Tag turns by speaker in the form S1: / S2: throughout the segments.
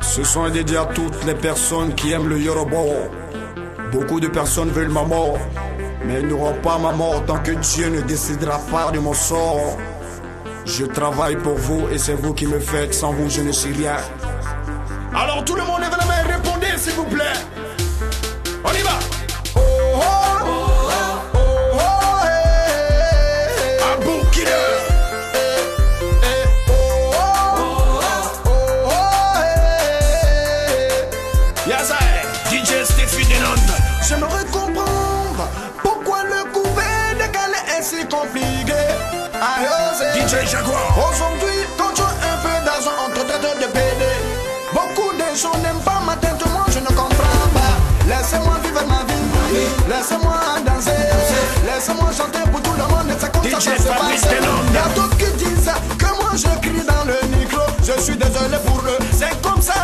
S1: Ce son est dédié à toutes les personnes qui aiment le Yoruba. Beaucoup de personnes veulent ma mort, mais ils n'auront pas ma mort tant que Dieu ne décidera pas de mon sort. Je travaille pour vous et c'est vous qui me faites. Sans vous, je ne suis rien. Alors tout le monde lève la main répondez s'il vous plaît. DJ Jaguar.
S2: Aujourd'hui, quand tu as un peu d'argent, on te traite de PD. Beaucoup de gens n'aiment pas ma tête, moi je ne comprends pas. Laissez-moi vivre ma vie, laissez-moi danser, laissez-moi chanter pour tout le monde. C'est comme ça que ça se passe.
S1: Delhomme.
S2: Y a d'autres qui disent que moi je crie dans le micro. Je suis désolé pour eux, c'est comme ça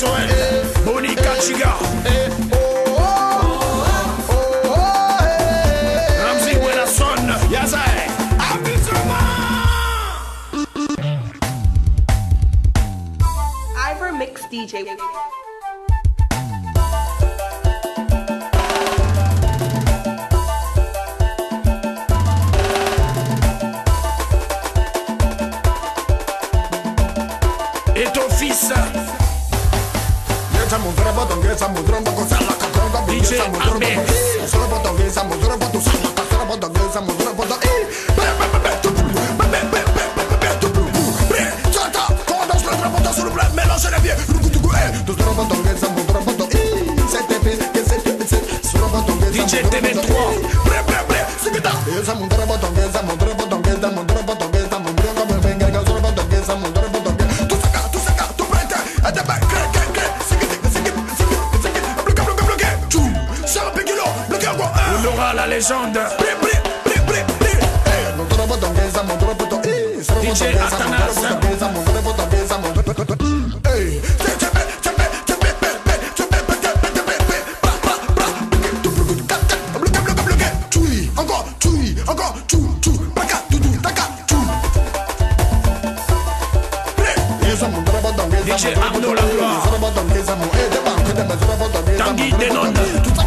S1: Maxwell. Monica eh. Chiga. Ramsey Wenason. Yazae.
S3: Ivor Mix DJ.
S1: Et ton fils. portoghesa, mudromba con sala, catronga, belleza, mudromba con
S2: Solo portoghesa, mudromba tu
S1: sala, solo portoghesa, mudromba
S2: con Solo black melon, c'est la vie. Tout le monde en gagne, ça me DJ TV3. Tu. DJ Arnaud Langlois. Tanguy Denon.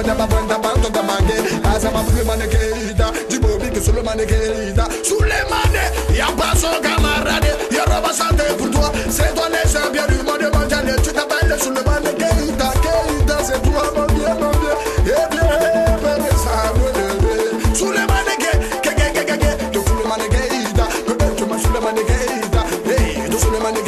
S2: Madame Brenda Banto da Mangé Azama Brumane Keita. Djibobi que Souleymane Keita. Souleymane Y'a pas son camarade Y'a roba santé pour toi. C'est toi les champions du monde. Mondial Tu t'appelles Souleymane Keita. Keita c'est toi mon bien mon bien. Et bien eh Souleymane Keita Keita. Eh, Keita Keita Souleymane Keita Keita. Souleymane Keita Hey Souleymane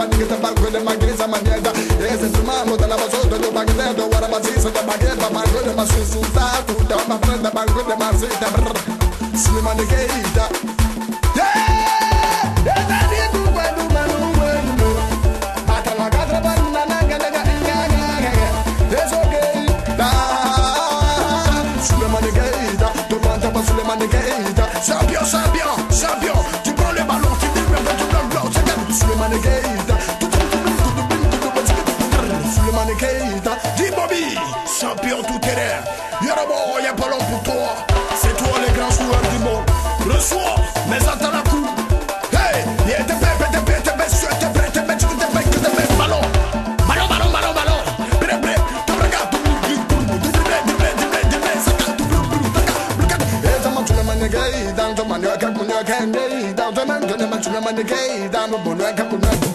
S2: maniguita barbuda magriza manega Esse sumamo da do bagdé do warabazisa da bagueta barbuda masusuta tu da uma prenda barbuda marzita Slimanigueita Yeah! Yeah, that is the way to manu manu Mata la gadra banana nanga nanga nanga It's okay, the Slimanigueita Tu manta Yorobo, y'a pas pour toi C'est toi le grand joueur du monde Reçois, mais attends la coupe Hey, bête, t'es bête, t'es bête, t'es bête, t'es bête, t'es bête, ballon Ballon, ballon, ballon, ballon Bré, bré, tu tu regardes, tu regardes, tu regardes, tu regardes, ça t'a tout manioc, tu